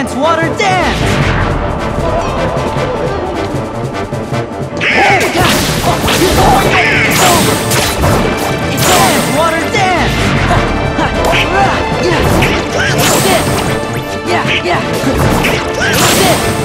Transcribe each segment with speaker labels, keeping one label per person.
Speaker 1: Dance, water, dance! Dance, water, dance! Yeah, yeah, yeah, yeah.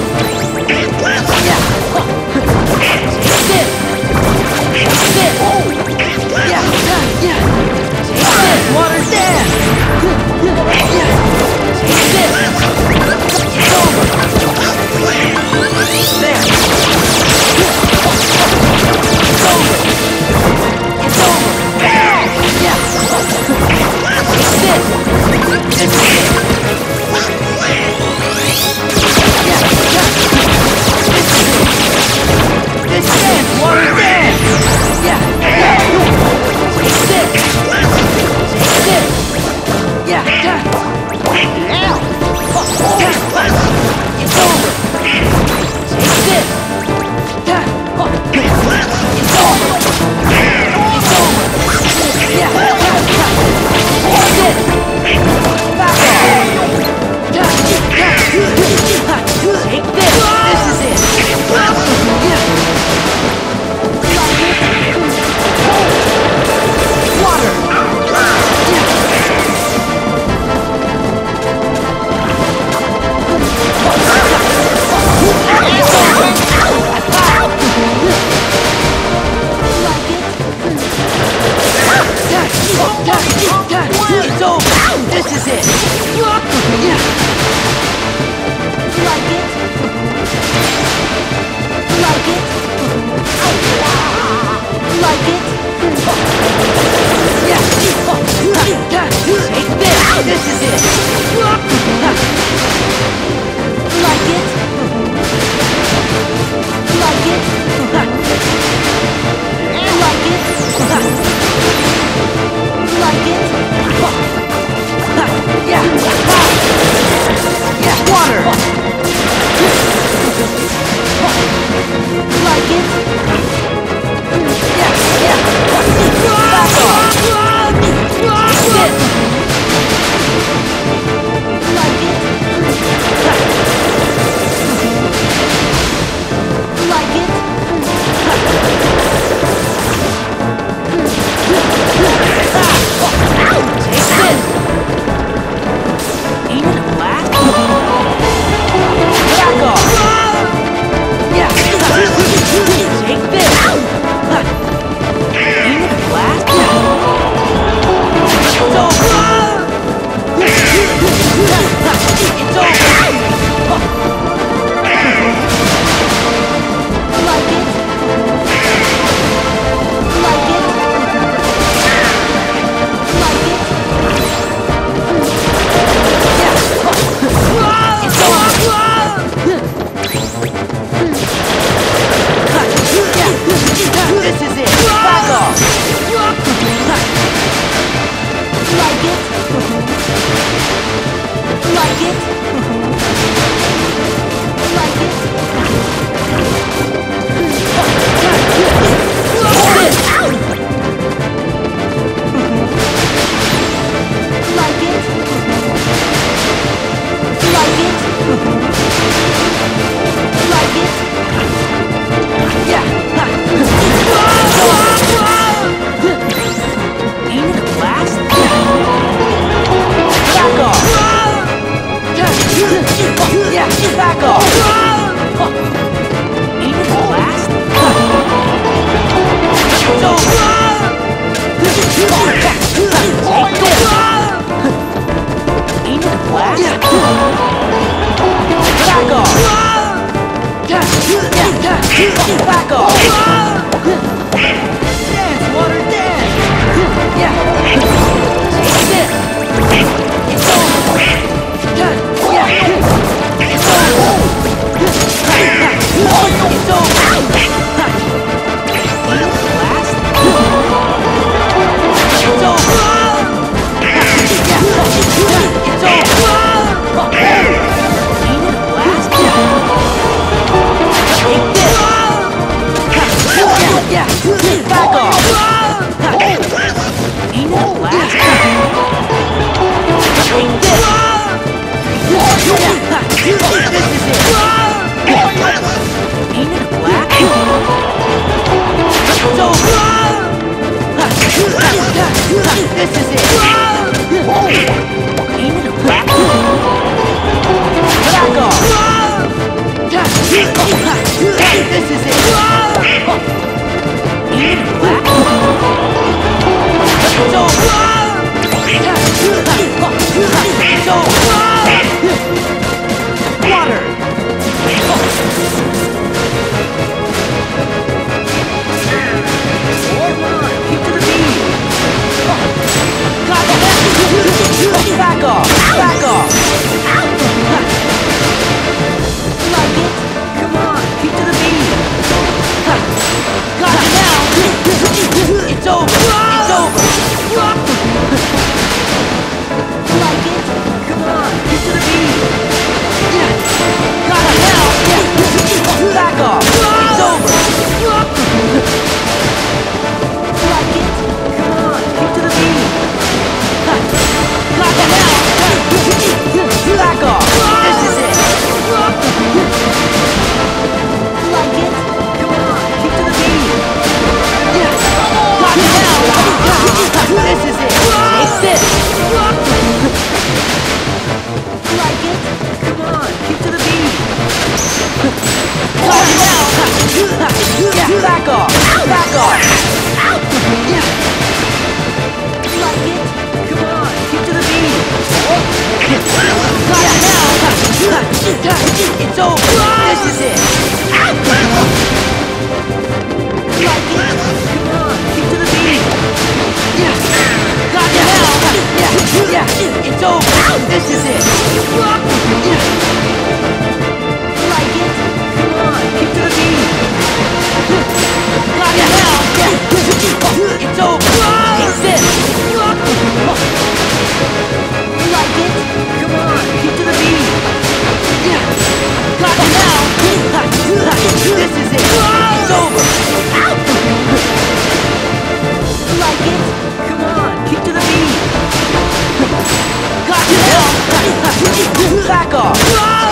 Speaker 1: Back off!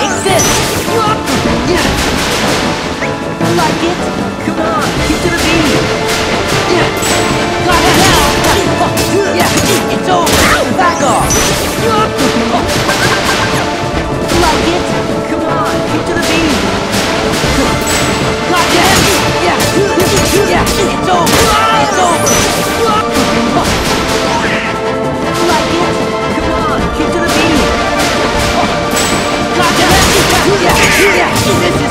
Speaker 1: Take this!
Speaker 2: Like it?
Speaker 1: Come on, to the! Jesus